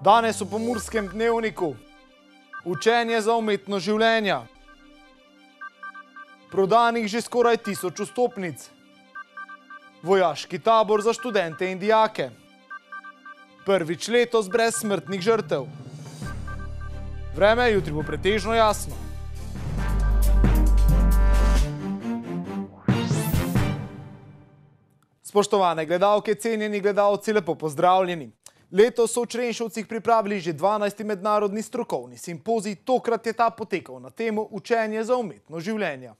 Danes v Pomorskem dnevniku učenje za umetno življenje. Prodanih že skoraj tisoč vstopnic. Vojaški tabor za študente in dijake. Prvič letos brez smrtnih žrtev. Vreme jutri bo pretežno jasno. Spoštovane gledalke, cenjeni gledalci, lepo pozdravljeni. Letos so v Črenšovcih pripravili že 12. mednarodni strokovni simpozij, tokrat je ta potekal na temo učenje za umetno življenje.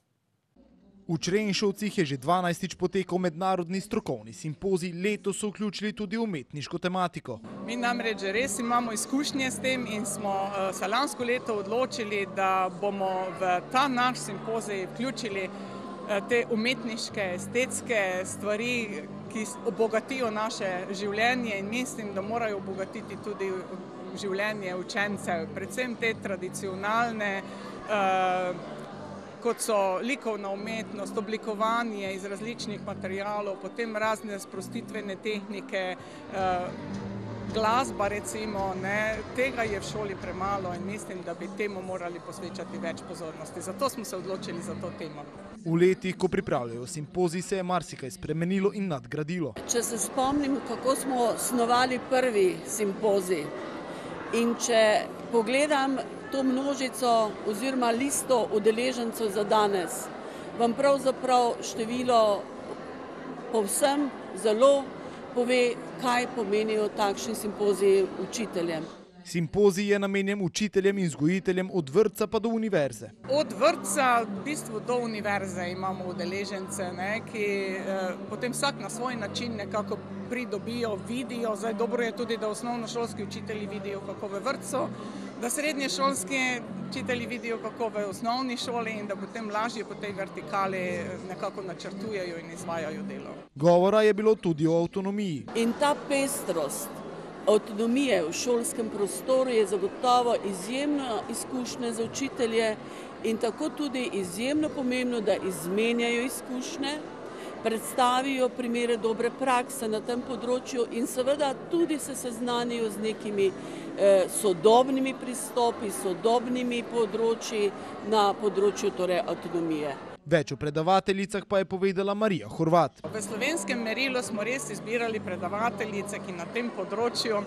V Črenšovcih je že 12. potekal mednarodni strokovni simpozij, letos so vključili tudi umetniško tematiko. Mi namreč že res imamo izkušnje s tem in smo uh, se lansko leto odločili, da bomo v ta naš simpozij vključili uh, te umetniške, estetske stvari, ki obogatijo naše življenje in mislim, da morajo obogatiti tudi življenje učencev, predvsem te tradicionalne, uh, kot so likovna umetnost, oblikovanje iz različnih materijalov, potem razne sprostitvene tehnike. Uh, Glasba, recimo, ne, tega je v šoli premalo in mislim, da bi temu morali posvečati več pozornosti. Zato smo se odločili za to temo. V letih, ko pripravljajo simpozij, se je marsikaj spremenilo in nadgradilo. Če se spomnim, kako smo snovali prvi simpozij in če pogledam to množico oziroma listo udeležencev za danes, vam pravzaprav število povsem zelo pove, kaj pomenijo takšni simpoziji učiteljem. Simpozij je namenjen učiteljem in vzgojiteljem od vrtca pa do univerze. Od vrtca v bistvu do univerze imamo udeležence, ne, ki eh, potem vsak na svoj način nekako pridobijo, vidijo. Zdaj dobro je tudi, da osnovnošolski učitelji vidijo, kako v vrtcu, da srednje šolski učitelji vidijo, kako v osnovni šoli in da potem lažje po tej vertikali nekako načrtujejo in izvajajo delo. Govora je bilo tudi o avtonomiji. In ta pestrost avtonomije v šolskem prostoru je zagotovo izjemna izkušnja za učitelje in tako tudi izjemno pomembno, da izmenjajo izkušnje, predstavijo primere dobre prakse na tem področju in seveda tudi se seznanijo z nekimi eh, sodobnimi pristopi, sodobnimi področji na področju torej, avtonomije. Več o predavateljicah pa je povedala Marija Horvat. V slovenskem merilu smo res izbirali predavateljice, ki na tem področju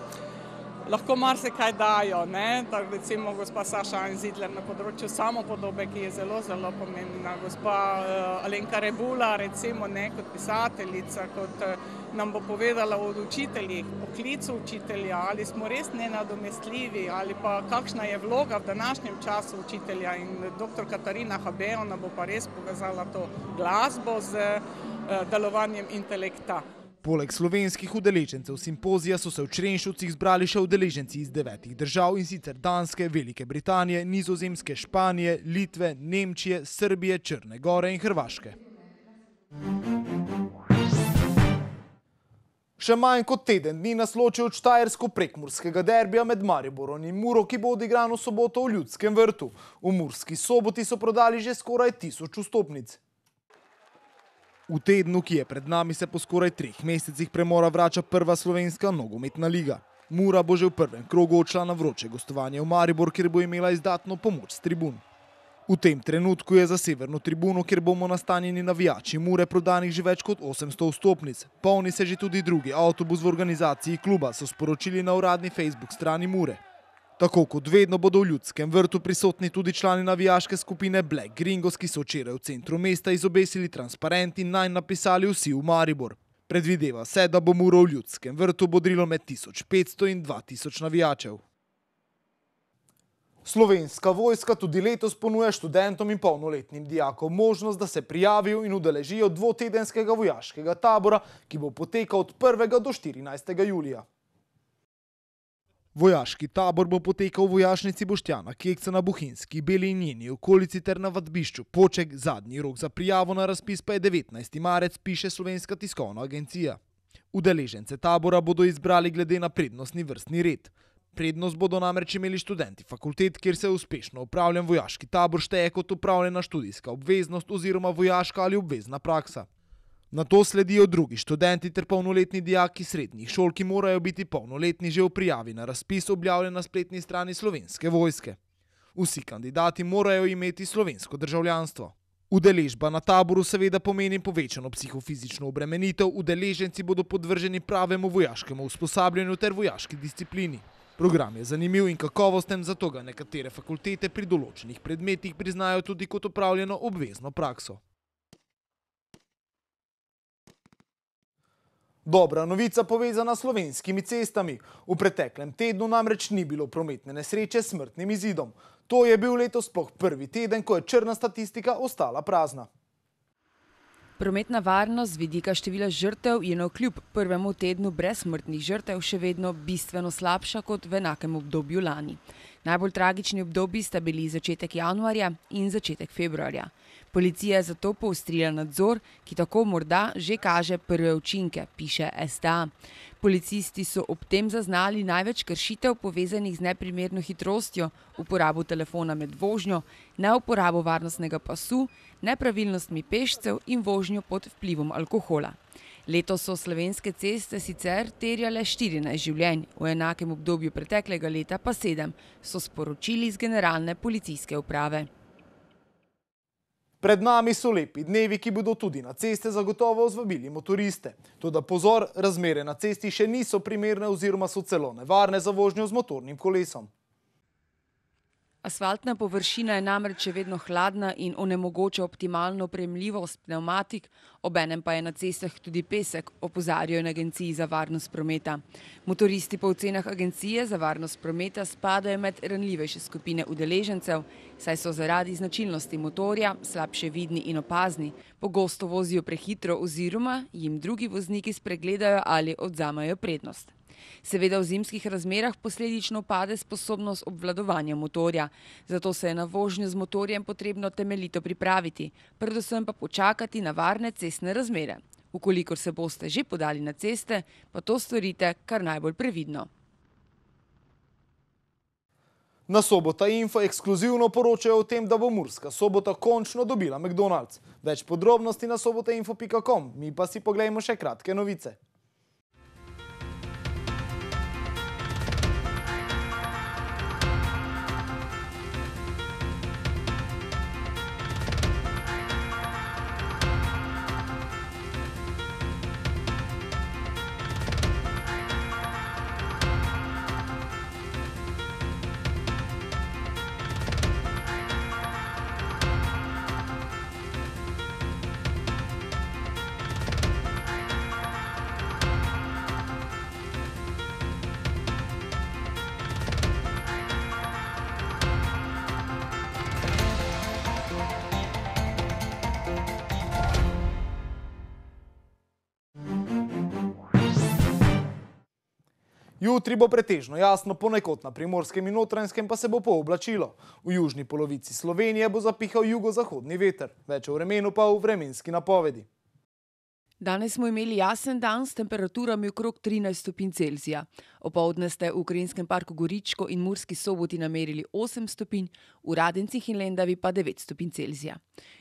lahko marsikaj dajo. Tak, recimo gospa Saša Anzidler na področju samopodobe, ki je zelo, zelo pomembna. Gospa uh, Alenka Rebula, recimo ne kot pisateljica, kot uh, nam bo povedala o učiteljih, o klicu učitelja, ali smo res nenadomestljivi, ali pa kakšna je vloga v današnjem času učitelja. In dr. Katarina Habeona bo pa res povezala to glasbo z uh, delovanjem intelekta. Poleg slovenskih udeležencev simpozija so se v Črenšovcih zbrali še udeleženci iz devetih držav in sicer Danske, Velike Britanije, Nizozemske, Španije, Litve, Nemčije, Srbije, Črne Gore in Hrvaške. Še manj kot teden dni nas loči od štajersko-prekmurskega derbija med Mariborom in Muro, ki bo odigran v soboto v Ljudskem vrtu. V Murski soboti so prodali že skoraj tisoč vstopnic. V tednu, ki je pred nami, se po skoraj treh mesecih premora vrača prva slovenska nogometna liga. Mura bo že v prvem krogu odšla na vroče gostovanje v Maribor, kjer bo imela izdatno pomoč z tribun. V tem trenutku je za severno tribuno, kjer bomo nastanjeni navijači Mure, prodanih že več kot 800 vstopnic. Polni se že tudi drugi avtobus v organizaciji kluba, so sporočili na uradni Facebook strani Mure. Tako kot vedno bodo v ljudskem vrtu prisotni tudi člani navijaške skupine Black Gringos, ki so včeraj v centru mesta izobesili transparent in naj napisali vsi v Maribor. Predvideva se, da bo Muro v ljudskem vrtu bodrilo med 1500 in 2000 navijačev. Slovenska vojska tudi letos ponuja študentom in polnoletnim dijakom možnost, da se prijavijo in udeležijo dvotedenskega vojaškega tabora, ki bo potekal od 1. do 14. julija. Vojaški tabor bo potekal v vojašnici Boštjana Kekca na Buhinski, Beli in njeni okolici ter na vadbišču Poček. Zadnji rok za prijavo na razpis pa je 19. marec, piše Slovenska tiskovna agencija. Udeležence tabora bodo izbrali glede na prednostni vrstni red. Prednost bodo namreč imeli študenti fakultet, kjer se uspešno upravljen vojaški tabor šteje kot upravljena študijska obveznost oziroma vojaška ali obvezna praksa. Na to sledijo drugi študenti ter polnoletni dijaki srednjih šol, ki morajo biti polnoletni že v prijavi na razpis objavljen na spletni strani slovenske vojske. Vsi kandidati morajo imeti slovensko državljanstvo. Udeležba na taboru seveda pomeni povečano psihofizično obremenitev, udeleženci bodo podvrženi pravemu vojaškemu usposabljanju ter vojaški disciplini. Program je zanimiv in kakovosten, zato ga nekatere fakultete pri določenih predmetih priznajo tudi kot upravljeno obvezno prakso. Dobra novica povezana s slovenskimi cestami. V preteklem tednu namreč ni bilo prometne nesreče s smrtnim izidom. To je bil letos sploh prvi teden, ko je črna statistika ostala prazna. Prometna varnost z vidika števila žrtev je na kljub prvemu tednu brez smrtnih žrtev še vedno bistveno slabša kot v enakem obdobju lani. Najbolj tragični obdobji sta bili začetek januarja in začetek februarja. Policija je zato poostrila nadzor, ki tako morda že kaže prve učinke, piše STA. Policisti so ob tem zaznali največ kršitev povezanih z neprimerno hitrostjo, uporabo telefona med vožnjo, neuporabo varnostnega pasu, nepravilnostmi pešcev in vožnjo pod vplivom alkohola. Letos so slovenske ceste sicer terjale 14 življenj, v enakem obdobju preteklega leta pa 7, so sporočili z generalne policijske uprave. Pred nami so lepi dnevi, ki bodo tudi na ceste zagotovo zvabili motoriste. Toda pozor, razmere na cesti še niso primerne oziroma so celo nevarne za vožnjo z motornim kolesom. Asfaltna površina je namreč še vedno hladna in onemogoča optimalno premljivost pneumatik, obenem pa je na cestah tudi pesek, opozarjajo na Agenciji za varnost prometa. Motoristi po ocenah Agencije za varnost prometa spadajo med ranljivejše skupine udeležencev, saj so zaradi značilnosti motorja slabše vidni in opazni, pogosto vozijo prehitro oziroma jim drugi vozniki spregledajo ali odzamajo prednost. Seveda v zimskih razmerah posledično pade sposobnost obvladovanja motorja, zato se je na vožnjo z motorjem potrebno temeljito pripraviti, predvsem pa počakati na varne cestne razmere. Ukolikor se boste že podali na ceste, pa to storite kar najbolj previdno. Na Sobota Info ekskluzivno poročajo o tem, da bo Murska Sobota končno dobila McDonald's. Več podrobnosti na sobotainfo.com, mi pa si pogledajmo še kratke novice. Jutri bo pretežno jasno, ponekod na primorskem in notranjskem pa se bo pooblačilo. V južni polovici Slovenije bo zapihal jugozahodni veter, več o vremenu pa v vremenski napovedi. Danes smo imeli jasen dan s temperaturami okrog 13 stopinj Celzija. Opoldne ste v Ukrajinskem parku Goričko in Murski soboti namerili 8 stopinj, v Radencih in Lendavi pa 9 stopinj Celzija.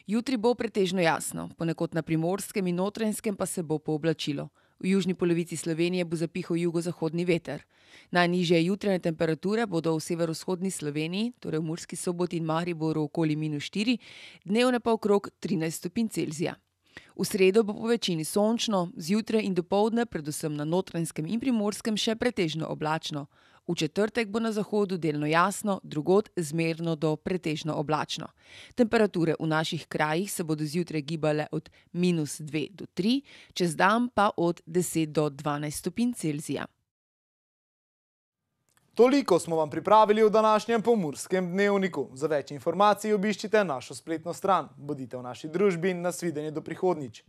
Jutri bo pretežno jasno, ponekod na primorskem in notranjskem pa se bo pooblačilo. V južni polovici Slovenije bo zapihal jugozahodni veter. Najnižje jutranje temperature bodo v severovzhodni Sloveniji, torej v Murski soboti in Mariboru okoli minus 4, dnevne pa okrog 13 stopinj Celzija. V sredo bo po večini sončno, zjutraj in dopoledne, predvsem na notranjskem in primorskem, še pretežno oblačno. V četrtek bo na zahodu delno jasno, drugod zmerno do pretežno oblačno. Temperature v naših krajih se bodo zjutraj gibale od minus 2 do 3, čez dan pa od 10 do 12 stopinj Celzija. Toliko smo vam pripravili v današnjem Pomurskem dnevniku. Za več informacij obiščite našo spletno stran. Bodite v naši družbi in nasvidenje do prihodnič.